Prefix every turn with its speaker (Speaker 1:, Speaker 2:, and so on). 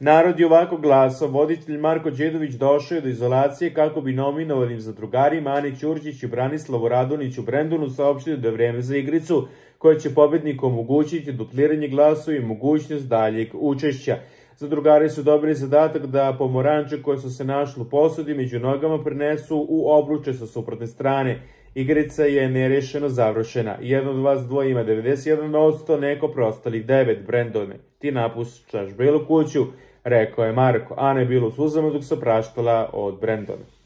Speaker 1: Narod je ovako glasao, voditelj Marko Đedović došao je do izolacije kako bi nominovanim zadrugarima Ani Ćurđić i Branislavu Radoniću Brendonu saopštio da je vreme za igricu koja će pobedniku omogućiti dupliranje glasova i mogućnost daljeg učešća. Zadrugari su dobili zadatak da pomoranče koje su se našli u posudi među nogama prenesu u obruče sa suprotne strane. Igrica je nerešeno završena. Jedan od vas dvoje ima 91%, neko prostalih 9. Brendone, ti napuštaš belu kuću, rekao je Marko. Ana je bila u suzama dok se praštala od Brendona.